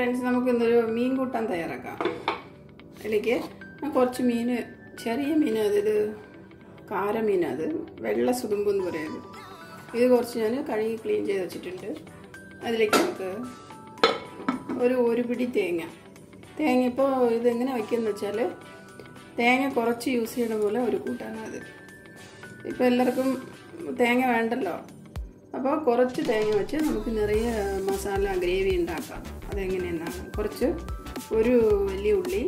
Friends നമുക്ക് ഇന്നൊരു മീൻ കൂട്ടാൻ തയ്യാറാക്കാം. അതിലേക്ക് കുറച്ച് മീൻ ചെറിയ മീൻ അതായത് കാരമീൻ അത് വെള്ള സുതുമ്പ് എന്ന് പറയുന്നത് ഇത് കുറച്ച് ഞാൻ കഴുകി ക്ലീൻ ചെയ്ത് വെച്ചിട്ടുണ്ട്. അതിലേക്ക് നമുക്ക് ഒരു ഒരു പിടി തേങ്ങ. തേങ്ങ ഇപ്പോൾ ഇതെങ്ങനെ വയ്ക്കുകയെന്ന് വെച്ചാൽ തേങ്ങ കുറച്ച് യൂസ് ചെയ്യണ പോലെ ഒരു കൂട്ടാണ് അത്. ഇപ്പോൾ എല്ലാവർക്കും തേങ്ങ വേണ്ടല്ലോ? അപ്പോൾ കുറച്ച് തേങ്ങ വെച്ച് നമുക്ക് നിറയെ മസാല ഗ്രേവി ഉണ്ടാക്കാം. അതെങ്ങനെയെന്നാണ് കുറച്ച് ഒരു വലിയ ഉള്ളി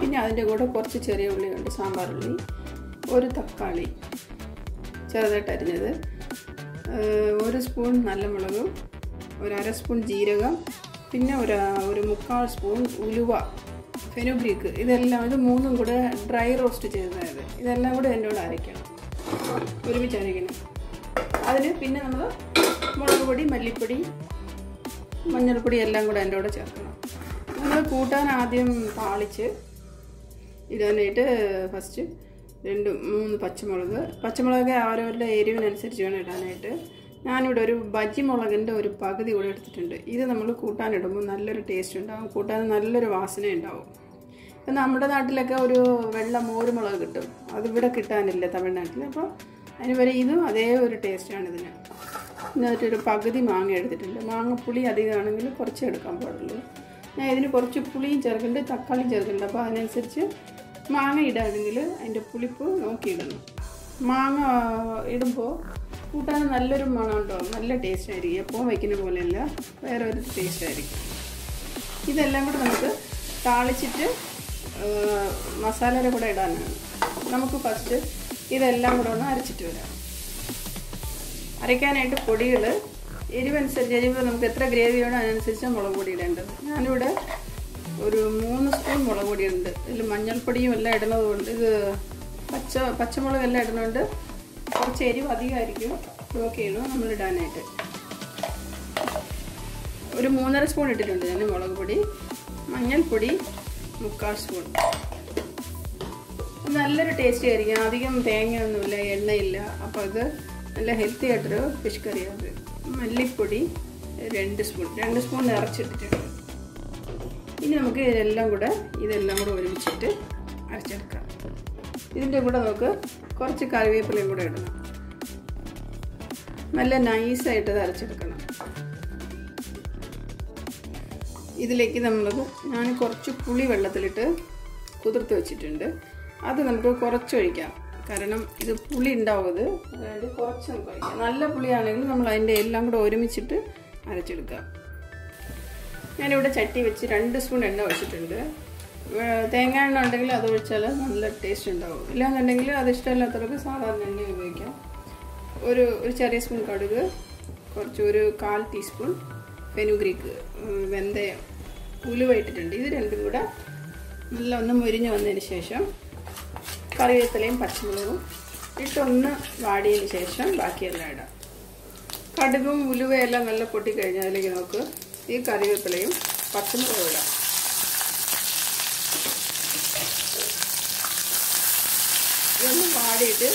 പിന്നെ അതിന്റെ കൂടെ കുറച്ച് ചെറിയ ഉള്ളിയുണ്ട് സാമ്പാർ ഉള്ളി ഒരു തക്കാളി ചെറുതായിട്ട് അരിഞ്ഞത്. ഒരു സ്പൂൺ നല്ല മുളകും ഒരു അര സ്പൂൺ ജീരകം പിന്നെ ഒരു ഒരു മുക്കാൽ സ്പൂൺ ഉലുവ ഫെനുഗ്രീക്ക്. ഇതെല്ലാം ഇത് മൂന്നും കൂടെ ഡ്രൈ റോസ്റ്റ് ചെയ്തതായത് ഇതെല്ലാം കൂടെ എന്റെ കൂടെ അരയ്ക്കണം. ഒരുമിച്ച് അരയ്ക്കണം. അതിന് പിന്നെ നമ്മൾ മുളക് പൊടി മല്ലിപ്പൊടി മഞ്ഞൾപ്പൊടി എല്ലാം കൂടെ എന്റെ കൂടെ ചേർക്കണം. നമ്മൾ കൂട്ടാൻ ആദ്യം താളിച്ച് ഇടാനായിട്ട് ഫസ്റ്റ് രണ്ട് മൂന്ന് പച്ചമുളക്. പച്ചമുളക് അവരവരുടെ എരിവിനനുസരിച്ച് വേണം ഇടാനായിട്ട്. ഞാനിവിടെ ഒരു ബജ്ജി മുളകിന്റെ ഒരു പകുതി കൂടെ എടുത്തിട്ടുണ്ട്. ഇത് നമ്മൾ കൂട്ടാനിടുമ്പോൾ നല്ലൊരു ടേസ്റ്റ് ഉണ്ടാവും. കൂട്ടാൻ നല്ലൊരു വാസന ഉണ്ടാവും. ഇപ്പം നമ്മുടെ നാട്ടിലൊക്കെ ഒരു വെള്ള മോരുമുളക് കിട്ടും. അതിവിടെ കിട്ടാനില്ല തമിഴ്നാട്ടിൽ അപ്പോൾ അതിന് വരെ ഇതും അതേ ഒരു ടേസ്റ്റാണ് ഇതിന്. എന്നിട്ടൊരു പകുതി മാങ്ങ എടുത്തിട്ടുണ്ട്. മാങ്ങ പുളി അധികമാണെങ്കിൽ കുറച്ച് എടുക്കാൻ പാടുള്ളൂ. ഞാൻ ഇതിന് കുറച്ച് പുളിയും ചേർക്കുന്നുണ്ട് തക്കാളിയും ചേർക്കുന്നുണ്ട്. അപ്പോൾ അതിനനുസരിച്ച് മാങ്ങ ഇടുകയാണെങ്കിൽ അതിന്റെ പുളിപ്പ് നോക്കിയിടണം. മാങ്ങ ഇടുമ്പോൾ കൂട്ടാൻ നല്ലൊരു മണം ഉണ്ടാവും നല്ല ടേസ്റ്റ് ആയിരിക്കും എപ്പോഴും വയ്ക്കുന്ന പോലെയല്ല വേറെ ഒരു ടേസ്റ്റ് ആയിരിക്കും ഇതെല്ലാം കൂടെ നമുക്ക് താളിച്ചിട്ട് മസാലയുടെ കൂടെ ഇടാനാണ്. നമുക്ക് ഫസ്റ്റ് ഇതെല്ലാം കൂടെ ഒന്ന് അരച്ചിട്ട് വരാം. അരയ്ക്കാനായിട്ട് പൊടികൾ എരിവനുസരിച്ച് എരിവ് നമുക്ക് എത്ര ഗ്രേവി വേണോ അതിനനുസരിച്ച് മുളക് പൊടി ഇടേണ്ടത്. ഞാനിവിടെ ഒരു മൂന്ന് സ്പൂൺ മുളക് ഉണ്ട് ഇതിൽ മഞ്ഞൾപ്പൊടിയും എല്ലാം ഇടുന്നതുകൊണ്ട് ഇത് പച്ച പച്ചമുളക് എല്ലാം ഇടുന്നതുകൊണ്ട് കുറച്ച് എരിവ് അധികമായിരിക്കും നോക്കിയിരുന്നു നമ്മൾ ഇടാനായിട്ട്. ഒരു മൂന്നര സ്പൂൺ ഇട്ടിട്ടുണ്ട് ഞാൻ മുളക് പൊടി മഞ്ഞൾപ്പൊടി മുക്കാൽ സ്പൂൺ. നല്ലൊരു ടേസ്റ്റ് ആയിരിക്കും. അധികം തേങ്ങയൊന്നുമില്ല എണ്ണയില്ല. അപ്പോൾ അത് നല്ല ഹെൽത്തി ആയിട്ടൊരു ഫിഷ് കറിയാണ്. മല്ലിപ്പൊടി രണ്ട് സ്പൂൺ രണ്ട് സ്പൂൺ നിറച്ചിട്ടിട്ടുണ്ട്. ഇനി നമുക്ക് ഇതെല്ലാം കൂടെ ഇതെല്ലാം കൂടെ ഒരുമിച്ചിട്ട് അരച്ചെടുക്കാം. ഇതിന്റെ കൂടെ നമുക്ക് കുറച്ച് കറിവേപ്പിലയും കൂടെ ഇടണം. നല്ല നൈസായിട്ട് ഇത് അരച്ചെടുക്കണം. ഇതിലേക്ക് നമ്മൾ ഞാൻ കുറച്ച് പുളി വെള്ളത്തിലിട്ട് കുതിർത്ത് വെച്ചിട്ടുണ്ട്. അത് നമുക്ക് കുറച്ചൊഴിക്കാം കാരണം ഇത് പുളി ഉണ്ടാവും അത് അതായത് കുറച്ച് നമുക്ക് ഒഴിക്കാം. നല്ല പുളിയാണെങ്കിൽ നമ്മൾ അതിന്റെ എല്ലാം കൂടെ ഒരുമിച്ചിട്ട് അരച്ചെടുക്കാം ഞാനിവിടെ ചട്ടി വെച്ച് രണ്ട് സ്പൂൺ എണ്ണ ഒഴിച്ചിട്ടുണ്ട്. തേങ്ങ എണ്ണ ഉണ്ടെങ്കിൽ അത് ഒഴിച്ചാൽ നല്ല ടേസ്റ്റ് ഉണ്ടാവും. ഇല്ലാന്നുണ്ടെങ്കിൽ അത് ഇഷ്ടമില്ലാത്തവർക്ക് സാധാരണ എണ്ണ ഉപയോഗിക്കാം. ഒരു ഒരു ചെറിയ സ്പൂൺ കടുക് കുറച്ച് ഒരു കാൽ ടീസ്പൂൺ ഫെനുഗ്രീക്ക് വെന്തയം ഉലുവ ഇട്ടിട്ടുണ്ട്. ഇത് രണ്ടും കൂടെ നല്ല ഒന്ന് മുരിഞ്ഞ് വന്നതിന് ശേഷം കറിവേപ്പിലയും പച്ചമുളകും ഇട്ടൊന്ന് വാടിയതിന് ശേഷം ബാക്കിയെല്ലാം ഇടാം. കടുകും ഉലുവയെല്ലാം നല്ല പൊട്ടിക്കഴിഞ്ഞാൽ അതിലേക്ക് നമുക്ക് ഈ കറിവേപ്പിലയും പച്ചമുളകും ഇടാം. ഇതൊന്ന് വാടിയിട്ട്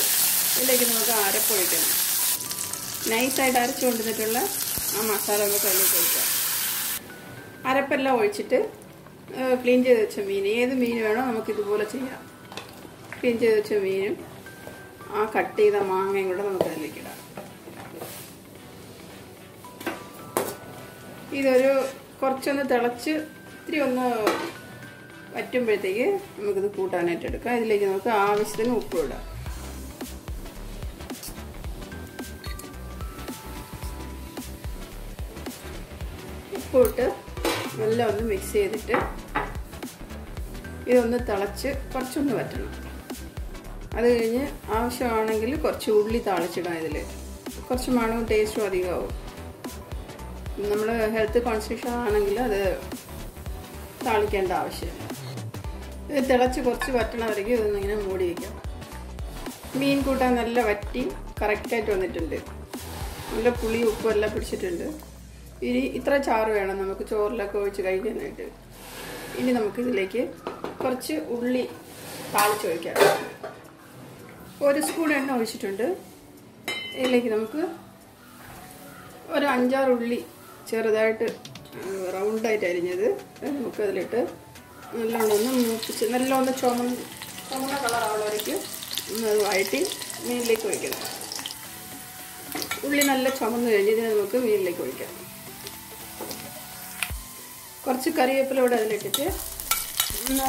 ഇതിലേക്ക് നമുക്ക് അരപ്പൊഴിക്കണം നൈസായിട്ട് അരച്ചു കൊണ്ടുവന്നിട്ടുള്ള ആ മസാല നമുക്ക് അതിലേക്ക് ഒഴിക്കാം. അരപ്പെല്ലാം ഒഴിച്ചിട്ട് ക്ലീൻ ചെയ്ത് വെച്ച മീൻ ഏത് മീൻ വേണോ നമുക്ക് ഇതുപോലെ ചെയ്യാം. ക്ലീൻ ചെയ്ത് വെച്ച മീനും ആ കട്ട് ചെയ്ത മാങ്ങയും കൂടെ നമുക്ക് അതിലേക്ക് ഇടാം. ഇതൊരു കുറച്ചൊന്ന് തിളച്ച് ഇത്തിരി ഒന്ന് വറ്റുമ്പോഴത്തേക്ക് നമുക്കിത് കൂട്ടാനായിട്ട് എടുക്കാം. ഇതിലേക്ക് നമുക്ക് ആവശ്യത്തിന് ഉപ്പ് ഇടാം. ഉപ്പിട്ട് നല്ല ഒന്ന് മിക്സ് ചെയ്തിട്ട് ഇതൊന്ന് തിളച്ച് കുറച്ചൊന്ന് വറ്റണം. അത് കഴിഞ്ഞ് ആവശ്യമാണെങ്കിൽ കുറച്ച് ഉള്ളി താളിച്ചിടാം ഇതിൽ കുറച്ച് മണവും ടേസ്റ്റും അധികമാവും. നമ്മൾ ഹെൽത്ത് കോൺഷ്യസ് ആണെങ്കിൽ അത് താളിക്കേണ്ട ആവശ്യമില്ല. ഇത് തിളച്ച് കുറച്ച് വറ്റണവരേക്കും ഇതൊന്നിങ്ങനെ മൂടി വയ്ക്കാം മീൻ കൂട്ടാൻ നല്ല വറ്റി കറക്റ്റായിട്ട് വന്നിട്ടുണ്ട്. നല്ല പുളി ഉപ്പും എല്ലാം പിടിച്ചിട്ടുണ്ട്. ഇനി ഇത്ര ചാറ് വേണം നമുക്ക് ചോറിലൊക്കെ ഒഴിച്ച് കഴിക്കാനായിട്ട്. ഇനി നമുക്കിതിലേക്ക് കുറച്ച് ഉള്ളി താളിച്ചൊഴിക്കാം ഒരു സ്പൂൺ എണ്ണ ഒഴിച്ചിട്ടുണ്ട്. ഇതിലേക്ക് നമുക്ക് ഒരു അഞ്ചാറ് ഉള്ളി ചെറുതായിട്ട് റൗണ്ടായിട്ട് അരിഞ്ഞത് നമുക്ക് അതിലിട്ട് നല്ലോണം ഒന്ന് മൂപ്പിച്ച് നല്ലോണം ചുമ ചുമന്ന കളറാവുള്ളവരേക്കും ഒന്ന് അത് വഴറ്റി മീനിലേക്ക് ഒഴിക്കണം. ഉള്ളി നല്ല ചുമന്ന് കഴിഞ്ഞ് ഇതിനെ നമുക്ക് മീനിലേക്ക് ഒഴിക്കാം. കുറച്ച് കറിവേപ്പില ഇവിടെ അതിലിട്ടിട്ട്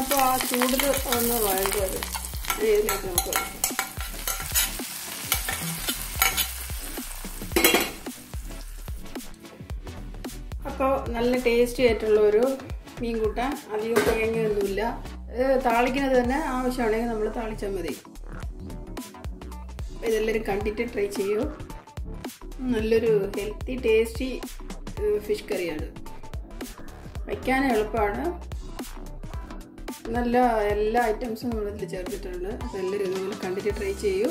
അപ്പോൾ ആ ചൂടിൽ ഒന്ന് വഴണ്ടത് ഇതിലേക്ക് നമുക്ക് ഒഴിക്കാം. നല്ല ടേസ്റ്റി ആയിട്ടുള്ള ഒരു മീൻ കൂട്ടാൻ അധികം തേങ്ങയൊന്നുമില്ല. താളിക്കുന്നത് തന്നെ ആവശ്യമാണെങ്കിൽ നമ്മൾ താളിച്ചാൽ മതി. ഇതെല്ലാവരും കണ്ടിട്ട് ട്രൈ ചെയ്യൂ. നല്ലൊരു ഹെൽത്തി ടേസ്റ്റി ഫിഷ് കറിയാണ്. വയ്ക്കാൻ എളുപ്പമാണ്. നല്ല എല്ലാ ഐറ്റംസും നമ്മളിതിൽ ചേർത്തിട്ടുണ്ട്. അപ്പോൾ എല്ലാവരും ഇതുപോലെ കണ്ടിട്ട് ട്രൈ ചെയ്യൂ.